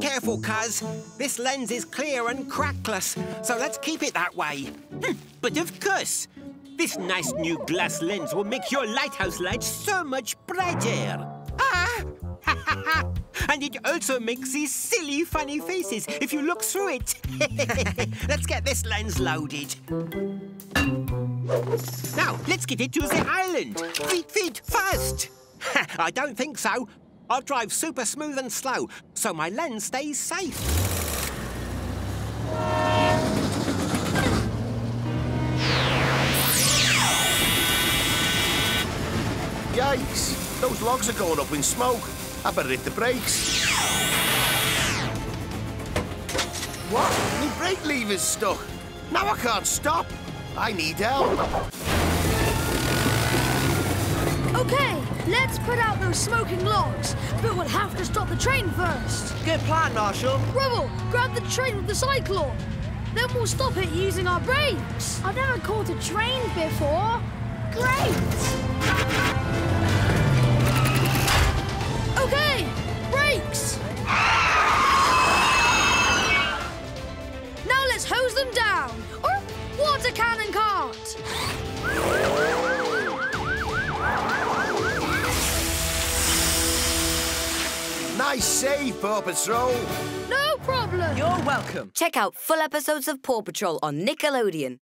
Careful, cuz. This lens is clear and crackless, so let's keep it that way. Hm, but of course. This nice new glass lens will make your lighthouse light so much brighter. Ah! and it also makes these silly, funny faces if you look through it. let's get this lens loaded. Now, let's get it to the island. Feet, feet, fast! I don't think so. I'll drive super smooth and slow, so my lens stays safe. Yikes! Those logs are going up in smoke. I better hit the brakes. What? My brake lever's stuck. Now I can't stop. I need help. Let's put out those smoking logs, but we'll have to stop the train first. Good plan, Marshall. Rubble, grab the train with the cyclone. Then we'll stop it using our brakes. I've never caught a train before. Great! Okay, brakes! Now let's hose them down. Oh, or water cannon cart. Nice save, Paw Patrol. No problem. You're welcome. Check out full episodes of Paw Patrol on Nickelodeon.